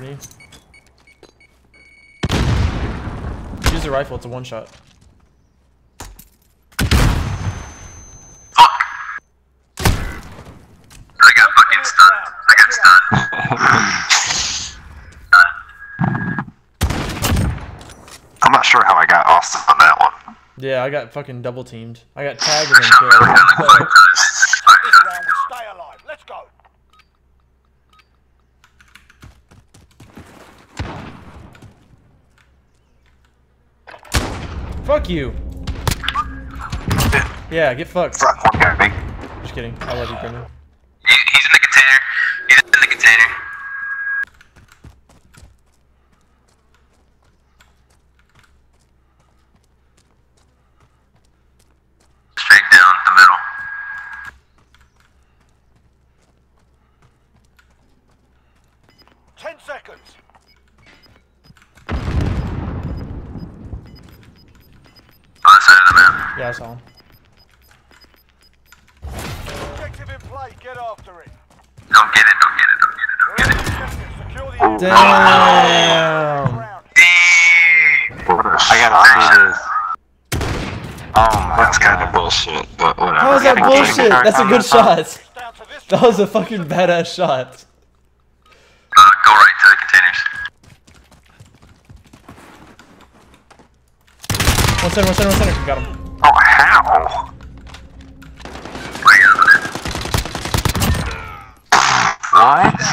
front of you. Use the rifle, it's a one shot. Fuck! I got fucking stunned. I got stunned. I'm not sure how I got Austin on that one. Yeah, I got fucking double teamed. I got tagged and killed. Fuck you! Yeah, get fucked. Front one guy, me. Just kidding. I love you, Brendan. He's in the container. He's in the container. Straight down the middle. Ten seconds. Yeah, I saw him. Objective in play. Get after it. Don't get it, don't get it, don't get it, don't get on it. the area. Damn! Round. Damn! I gotta see this. Oh my That's kind of bullshit, but whatever. How is that bullshit? That's a good shot. Down to this. That was a fucking badass shot. Uh, go right to the containers. One center, one center, one center. Got him. Oh, how? What?